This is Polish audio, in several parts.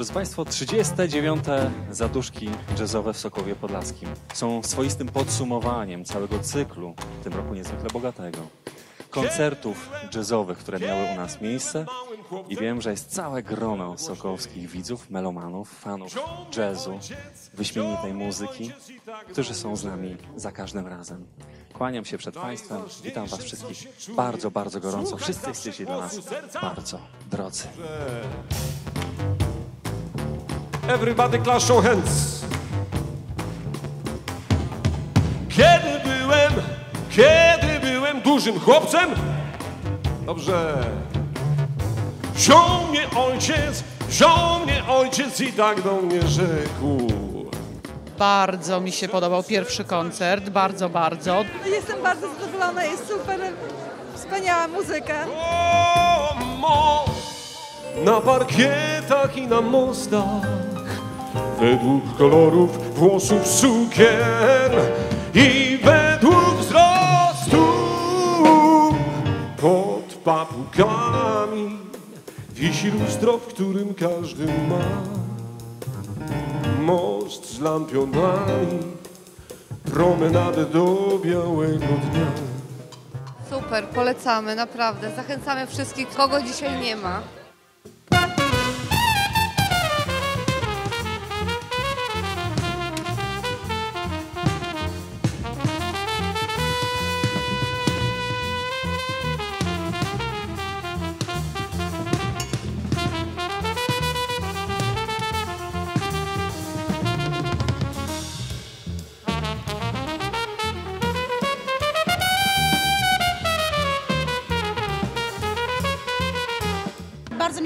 Drodzy Państwo, 39. zaduszki jazzowe w Sokowie Podlaskim są swoistym podsumowaniem całego cyklu, w tym roku niezwykle bogatego, koncertów jazzowych, które miały u nas miejsce i wiem, że jest całe grono sokowskich widzów, melomanów, fanów jazzu, wyśmienitej muzyki, którzy są z nami za każdym razem. Kłaniam się przed Państwem, witam Was wszystkich bardzo, bardzo gorąco. Wszyscy jesteście dla nas bardzo drodzy. Everybody clap your hands. Kiedy byłem, kiedy byłem dużym chłopcem? Dobrze. Wziął mnie ojciec, wziął mnie ojciec i tak do mnie rzekł. Bardzo mi się podobał pierwszy koncert, bardzo, bardzo. Jestem bardzo zadowolona, jest super, wspaniała muzyka. O, mo, na parkietach i na mostach według kolorów włosów sukien i według wzrostu pod papugami wisi lustro, w którym każdy ma most z lampionami promenadę do białego dnia Super, polecamy, naprawdę. Zachęcamy wszystkich, kogo dzisiaj nie ma.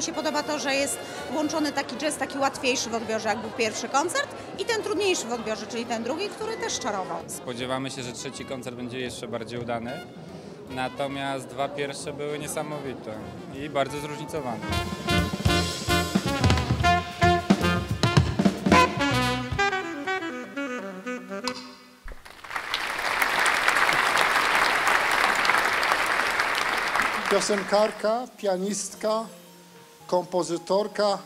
Się podoba to, że jest łączony taki jazz, taki łatwiejszy w odbiorze, jak był pierwszy koncert, i ten trudniejszy w odbiorze, czyli ten drugi, który też czarował. Spodziewamy się, że trzeci koncert będzie jeszcze bardziej udany. Natomiast dwa pierwsze były niesamowite i bardzo zróżnicowane. piosenkarka, pianistka, kompozytorka,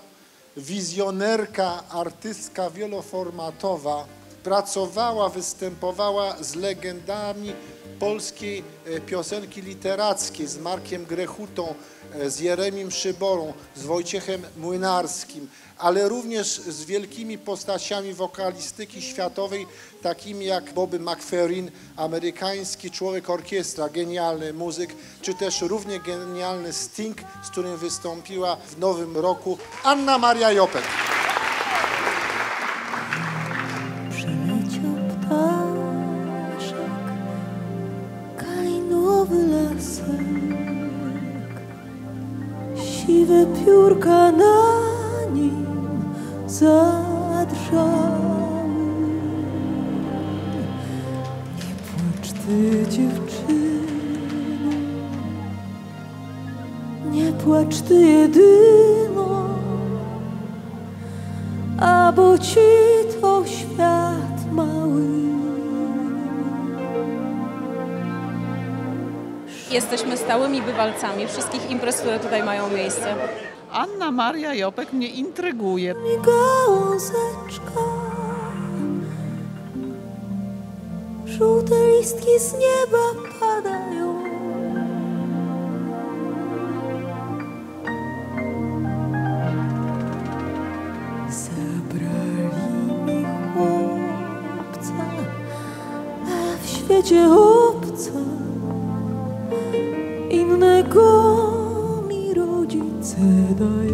wizjonerka, artystka wieloformatowa. Pracowała, występowała z legendami polskiej e, piosenki literackiej, z Markiem Grechutą, e, z Jeremim Szyborą, z Wojciechem Młynarskim, ale również z wielkimi postaciami wokalistyki światowej, takimi jak Bobby McFerrin, amerykański człowiek orkiestra, genialny muzyk, czy też równie genialny Sting, z którym wystąpiła w nowym roku Anna Maria Jopek. Siwe piórka na nim zadrżały. Nie płacz ty dziewczyno, nie płacz ty jedyno, a bo ci Jesteśmy stałymi bywalcami wszystkich imprez, które tutaj mają miejsce. Anna Maria Jopek mnie intryguje. Mi gałązeczka, żółte listki z nieba padają. Zabrali mi chłopca, a w świecie obca. Innego mi rodzice dają.